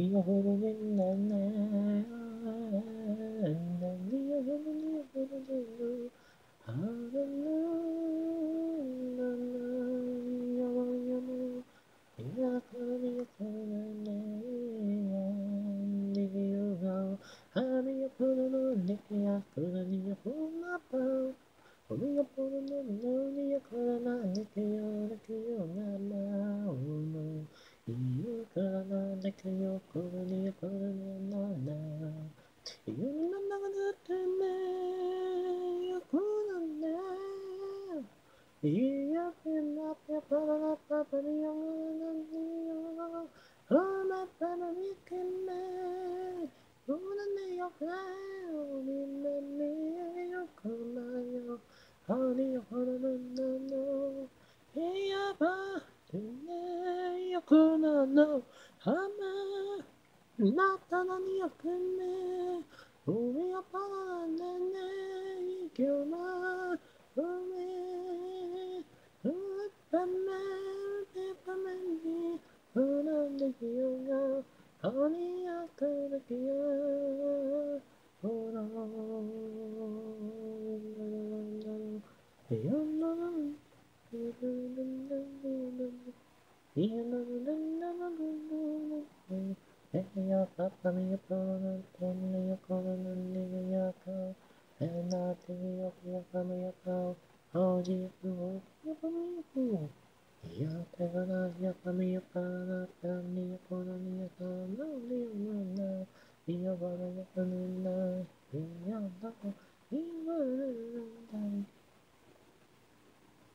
you know you're one. You know no, no, no, baby, you're good, no, no, no. Yeah, you're good, no, no, you know. Uri, uri, uri, uri, uri, you're good, no, you're good, you're good, honey, you're good, no, no, you you're nothing, you're good, no, no. Honey, do you like your banana? Hold on, me banana, you can make. You would deny. Honey, you banana, honey, you banana, we are holding in the Hallelujah. てよくにくなな。ゆみのまぐてめよくなんで。いやけなってパパパラパリオンにおう。ほらパラみけめ。ほらねよくない。みんなねよくなよ。ほりよほらなんの。いやばってねよくなの。I'm なたのによくね、海よぱらねね、今日も海、うっぱめ、てぱめに、うなんできよが、顔にあくだけよ、ほら、よな、いる Ella papa